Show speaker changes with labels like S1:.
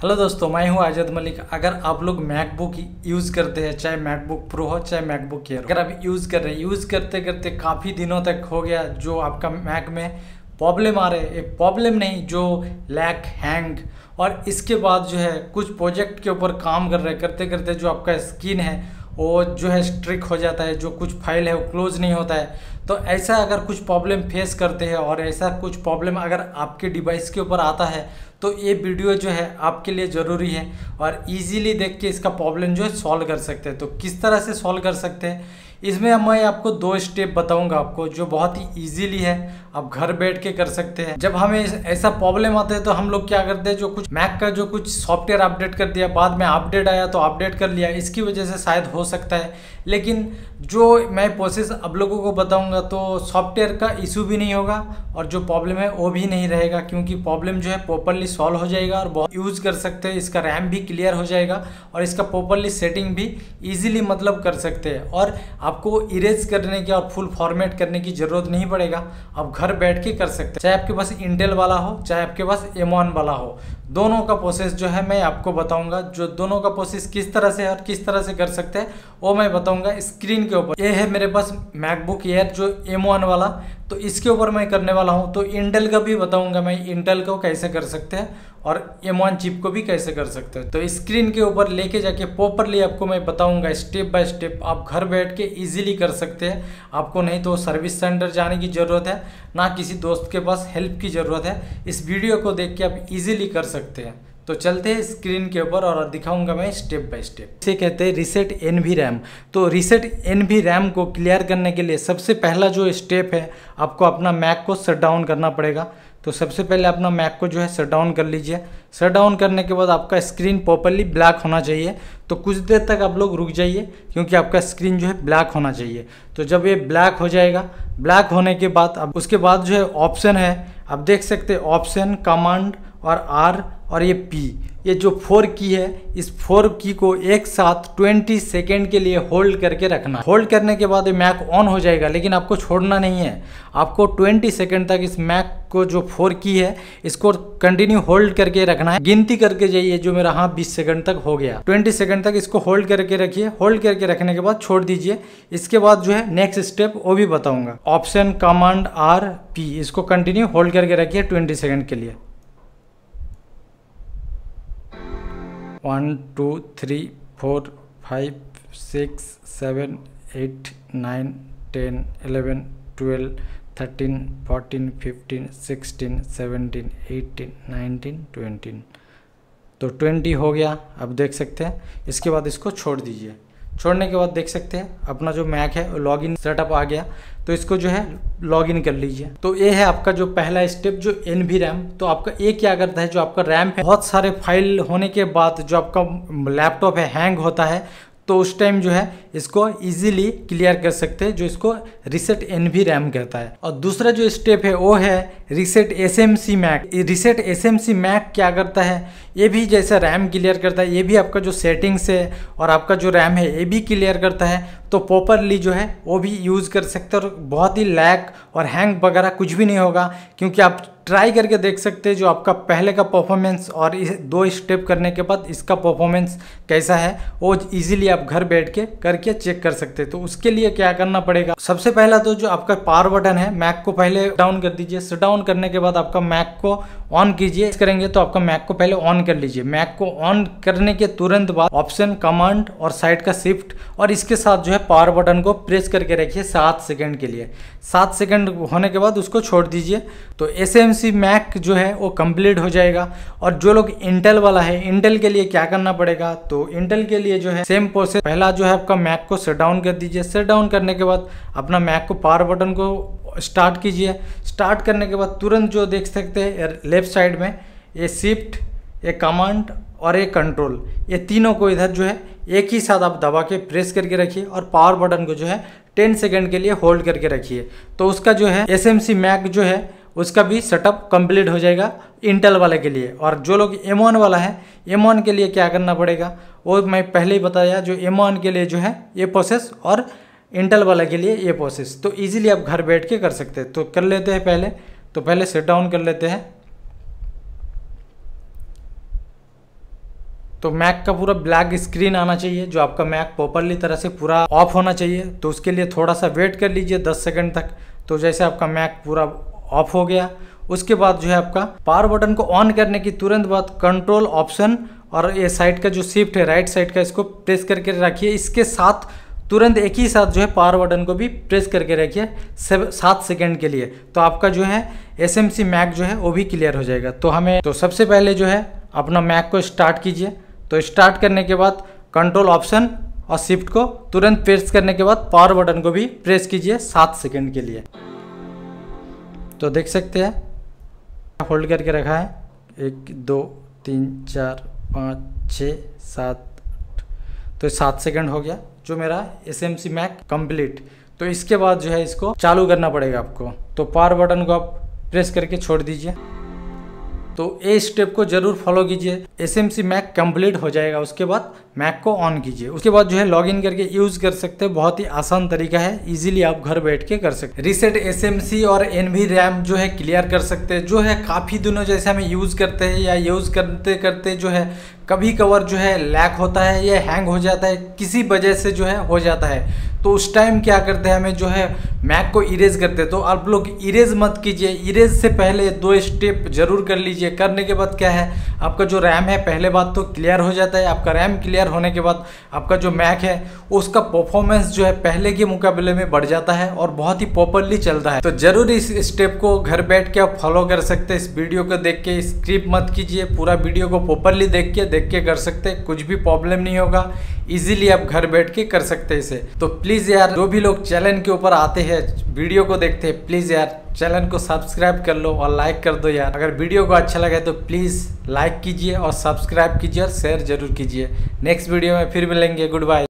S1: Hello दोस्तों, मैं हूँ आज़ाद मलिक। अगर आप लोग मैकबुक यूज़ करते हैं, चाहे मैकबुक प्रो हो, चाहे मैकबुक एयर अगर आप यूज़ कर रहे हैं, यूज़ करते करते काफ़ी दिनों तक हो गया जो आपका मैक में प्रॉब्लम आ रहे है। प्रॉब्लम नहीं, जो लैक हैंग और इसके बाद जो है, कुछ प्रोजेक्ट के ऊपर काम कर रहे करते करते जो आपका स्किन है वो जो है स्ट्रिक हो जाता है, जो कुछ फ़ाइल है वो क्लोज नहीं होता है। तो ऐसा अगर कुछ प्रॉब्लम फेस करते हैं और ऐसा कुछ प्रॉब्लम अगर आपके डिवाइस के ऊपर आता है तो ये वीडियो जो है आपके लिए ज़रूरी है और इजीली देख के इसका प्रॉब्लम जो है सॉल्व कर सकते हैं। तो किस तरह से सॉल्व कर सकते हैं? इसमें अब मैं आपको दो स्टेप बताऊँगा आपको, जो बहुत ही इजीली है। आप घर बैठ के कर सकते हैं। जब हमें ऐसा प्रॉब्लम आता है तो हम लोग क्या करते हैं, जो कुछ मैक का जो कुछ सॉफ्टवेयर अपडेट कर दिया, बाद में अपडेट आया तो अपडेट कर लिया। इसकी वजह से शायद हो सकता है। लेकिन जो मैं प्रोसेस आप लोगों को बताऊँगा तो सॉफ्टवेयर का इशू भी नहीं होगा और जो प्रॉब्लम है वो भी नहीं रहेगा, क्योंकि प्रॉब्लम जो है प्रॉपरली सॉल्व हो जाएगा और बहुत यूज़ कर सकते हैं। इसका रैम भी क्लियर हो जाएगा और इसका प्रॉपरली सेटिंग भी ईजिली मतलब कर सकते हैं। और आपको इरेज करने की और फुल फॉर्मेट करने की ज़रूरत नहीं पड़ेगा। आप घर बैठ के कर सकते हैं। चाहे आपके पास इंटेल वाला हो, चाहे आपके पास एम वाला हो, दोनों का प्रोसेस जो है मैं आपको बताऊँगा, जो दोनों का प्रोसेस किस तरह से और किस तरह से कर सकते हैं, वो मैं बताऊँगा स्क्रीन के ऊपर। ये है मेरे पास मैकबुक एयर जो एम वाला। तो इसके ऊपर मैं करने वाला हूँ। तो इंटेल का भी बताऊँगा मैं इंटेल को कैसे कर सकते हैं। और एम वन चिप को भी कैसे कर सकते हो? तो स्क्रीन के ऊपर लेके जाके प्रॉपरली आपको मैं बताऊँगा स्टेप बाय स्टेप आप घर बैठ के इजीली कर सकते हैं। आपको नहीं तो सर्विस सेंटर जाने की ज़रूरत है, ना किसी दोस्त के पास हेल्प की ज़रूरत है। इस वीडियो को देख के आप इजीली कर सकते हैं। तो चलते हैं स्क्रीन के ऊपर और दिखाऊँगा मैं स्टेप बाय स्टेप इसे कहते हैं रिसेट एन वी रैम तो रिसेट एन वी रैम को क्लियर करने के लिए सबसे पहला जो स्टेप है, आपको अपना मैक को शट डाउन करना पड़ेगा। तो सबसे पहले अपना मैक को जो है शट डाउन कर लीजिए। शट डाउन करने के बाद आपका स्क्रीन प्रॉपरली ब्लैक होना चाहिए। तो कुछ देर तक आप लोग रुक जाइए, क्योंकि आपका स्क्रीन जो है ब्लैक होना चाहिए। तो जब ये ब्लैक हो जाएगा ब्लैक होने के बाद अब उसके बाद जो है ऑप्शन है, आप देख सकते ऑप्शन कमांड और आर और ये पी ये जो फोर की है, इस फोर की को एक साथ 20 सेकेंड के लिए होल्ड करके रखना। होल्ड करने के बाद ये मैक ऑन हो जाएगा, लेकिन आपको छोड़ना नहीं है। आपको 20 सेकेंड तक इस मैक को जो फोर की है, इसको कंटिन्यू होल्ड करके रखना है। गिनती करके जाइए जो मेरा हाँ 20 सेकंड तक हो गया। 20 सेकंड तक इसको होल्ड करके रखिए। होल्ड करके रखने के बाद छोड़ दीजिए। इसके बाद जो है नेक्स्ट स्टेप वो भी बताऊँगा। ऑप्शन कमांड आर पी इसको कंटिन्यू होल्ड करके रखिए ट्वेंटी सेकेंड के लिए। One, two, three, four, five, six, seven, eight, nine, ten eleven twelve, thirteen, fourteen, fifteen, sixteen, seventeen, eighteen, nineteen, twenty. तो ट्वेंटी हो गया, अब देख सकते हैं। इसके बाद इसको छोड़ दीजिए। छोड़ने के बाद देख सकते हैं, अपना जो मैक है लॉगिन सेटअप आ गया। तो इसको जो है लॉगिन कर लीजिए। तो ये है आपका जो पहला स्टेप जो एन वी रैम तो आपका ये क्या करता है जो आपका रैम है, बहुत सारे फ़ाइल होने के बाद जो आपका लैपटॉप है हैंग होता है तो उस टाइम जो है, इसको इजीली क्लियर कर सकते हैं, जो इसको रिसेट एन वी रैम कहता है। और दूसरा जो स्टेप है, वो है reset S M C Mac reset S M C Mac क्या करता है? ये भी जैसे रैम क्लियर करता है, ये भी आपका जो सेटिंग्स से है और आपका जो रैम है, ये भी क्लियर करता है। तो प्रॉपरली जो है, वो भी यूज़ कर सकते और बहुत ही लैक और हैंग वगैरह कुछ भी नहीं होगा। क्योंकि आप ट्राई करके देख सकते हैं जो आपका पहले का परफॉर्मेंस और इस दो स्टेप करने के बाद इसका परफॉर्मेंस कैसा है, वो इजीली आप घर बैठ के करके चेक कर सकते हैं। तो उसके लिए क्या करना पड़ेगा? सबसे पहला तो जो आपका पावर बटन है मैक को पहले डाउन कर दीजिए। डाउन करने के बाद आपका मैक को ऑन कीजिए। करेंगे तो आपका मैक को पहले ऑन कर लीजिए। मैक को ऑन करने के तुरंत बाद ऑप्शन कमांड और साइड का शिफ्ट और इसके साथ जो है पावर बटन को प्रेस करके रखिए सात सेकंड के लिए। सात सेकंड होने के बाद उसको छोड़ दीजिए। तो एस एम सी मैक जो है वो कंप्लीट हो जाएगा। और जो लोग इंटेल वाला है इंटेल के लिए क्या करना पड़ेगा? तो इंटेल के लिए जो है सेम प्रोसेस पहला जो है आपका मैक को सेट डाउन कर दीजिए। सेट डाउन करने के बाद अपना मैक को पावर बटन को स्टार्ट कीजिए। स्टार्ट करने के बाद तुरंत जो देख सकते हैं लेफ़्ट साइड में ये शिफ्ट, ये कमांड और एक कंट्रोल, ये तीनों को इधर जो है एक ही साथ आप दबा के प्रेस करके रखिए और पावर बटन को जो है टेन सेकेंड के लिए होल्ड करके रखिए। तो उसका जो है एस एम सी मैक जो है, उसका भी सेटअप कंप्लीट हो जाएगा इंटेल वाले के लिए। और जो लोग एम वाला है एम के लिए क्या करना पड़ेगा? वो मैं पहले ही बताया, जो एम के लिए जो है ये प्रोसेस और इंटेल वाला के लिए ये प्रोसेस तो इजीली आप घर बैठ के कर सकते हैं। तो कर लेते हैं पहले। तो पहले सेट डाउन कर लेते हैं। तो मैक का पूरा ब्लैक स्क्रीन आना चाहिए, जो आपका मैक प्रॉपरली तरह से पूरा ऑफ़ होना चाहिए। तो उसके लिए थोड़ा सा वेट कर लीजिए 10 सेकंड तक। तो जैसे आपका मैक पूरा ऑफ़ हो गया। उसके बाद जो है आपका पावर बटन को ऑन करने की तुरंत बाद कंट्रोल ऑप्शन और ये साइड का जो शिफ्ट है राइट साइड का, इसको प्रेस करके रखिए। इसके साथ तुरंत एक ही साथ जो है पावर बटन को भी प्रेस करके रखिए सात सेकेंड के लिए। तो आपका जो है एस एम सी मैक जो है वो भी क्लियर हो जाएगा। तो हमें तो सबसे पहले जो है अपना मैक को स्टार्ट कीजिए। तो स्टार्ट करने के बाद कंट्रोल ऑप्शन और शिफ्ट को तुरंत प्रेस करने के बाद पावर बटन को भी प्रेस कीजिए सात सेकेंड के लिए। तो देख सकते हैं होल्ड करके रखा है। एक, दो, तीन, चार, पाँच, छ, सात तो सात सेकंड हो गया, जो मेरा S M C Mac complete तो इसके बाद जो है इसको चालू करना पड़ेगा आपको। तो पावर बटन को आप प्रेस करके छोड़ दीजिए। तो ए स्टेप को ज़रूर फॉलो कीजिए। S M C Mac complete हो जाएगा, उसके बाद मैक को ऑन कीजिए। उसके बाद जो है लॉगिन करके यूज़ कर सकते हैं, बहुत ही आसान तरीका है इजीली आप घर बैठ के कर सकते रिसेट एस एम सी और एन वी रैम जो है क्लियर कर सकते हैं, जो है काफ़ी दिनों जैसे हमें यूज़ करते हैं या यूज़ करते करते जो है कभी कवर जो है लैक होता है या हैंग हो जाता है, किसी वजह से जो है हो जाता है। तो उस टाइम क्या करते हैं हमें जो है मैक को इरेज करते तो आप लोग इरेज मत कीजिए। इरेज से पहले दो स्टेप ज़रूर कर लीजिए। करने के बाद क्या है? आपका जो रैम है, पहले बात तो क्लियर हो जाता है। आपका रैम क्लियर होने के बाद आपका जो मैक है, उसका परफॉर्मेंस जो है, पहले के मुकाबले में बढ़ जाता है और बहुत ही प्रॉपरली चलता है। तो ज़रूर इस स्टेप को घर बैठ के आप फॉलो कर सकते हैं। इस वीडियो को देख के स्क्रिप मत कीजिए। पूरा वीडियो को प्रॉपरली देख के देख के कर सकते हैं। कुछ भी प्रॉब्लम नहीं होगा। इजीली आप घर बैठ के कर सकते हैं इसे। तो प्लीज़ यार, जो भी लोग चैनल के ऊपर आते हैं वीडियो को देखते हैं प्लीज़ यार। चैनल को सब्सक्राइब कर लो और लाइक कर दो यार। अगर वीडियो को अच्छा लगे तो प्लीज़ लाइक कीजिए और सब्सक्राइब कीजिए और शेयर ज़रूर कीजिए। नेक्स्ट वीडियो में फिर मिलेंगे। Good bye